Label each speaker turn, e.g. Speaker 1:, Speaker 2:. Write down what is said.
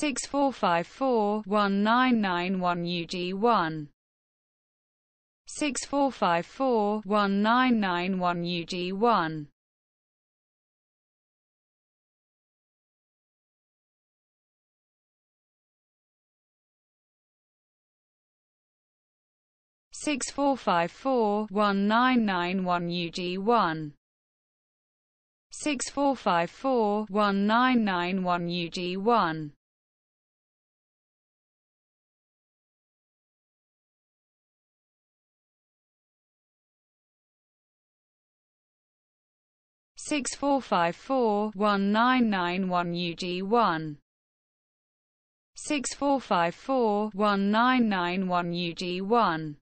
Speaker 1: 6454 1991 UG1 6454 1991 UG1 6454 1991 UG1 6454 1991 UG1 6454 1991 UG1 6454 1991 UG1